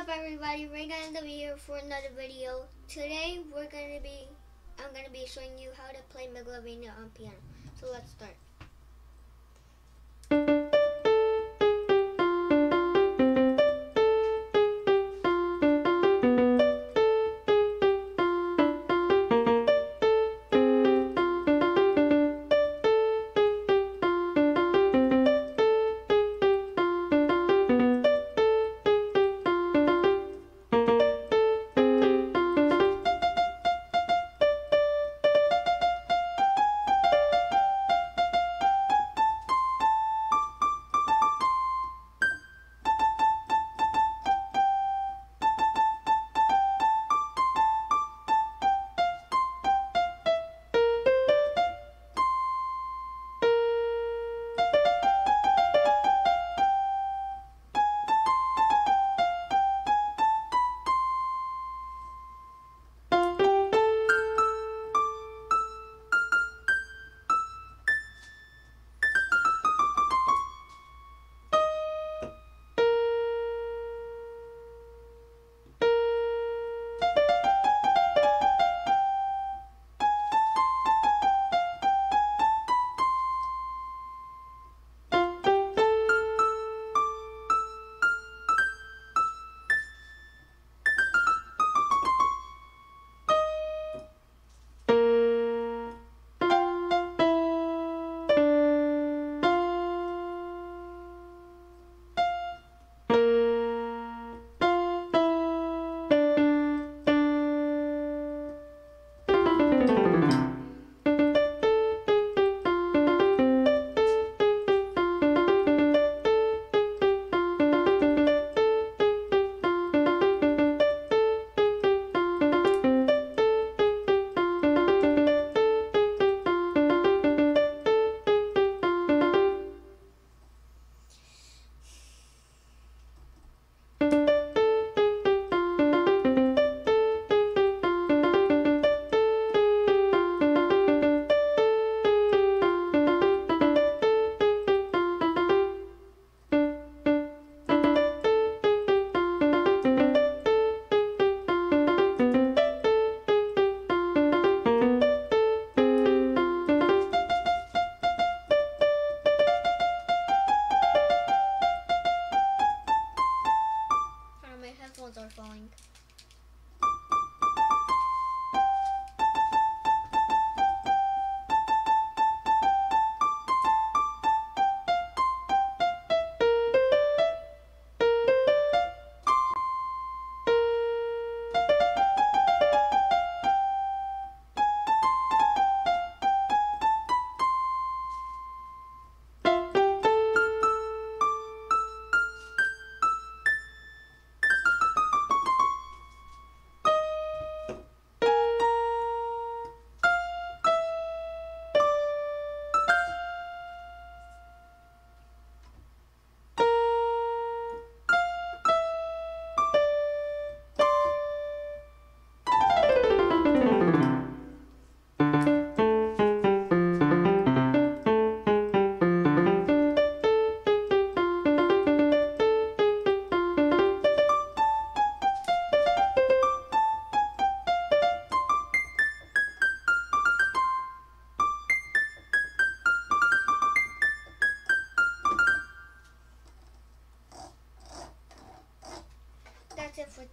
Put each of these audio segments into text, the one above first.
up everybody? Gonna be here for another video. Today we're gonna be I'm gonna be showing you how to play Megalovania on piano. So let's start.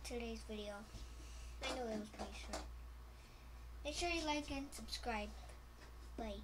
Today's video. I know it was pretty short. Make sure you like and subscribe. Bye.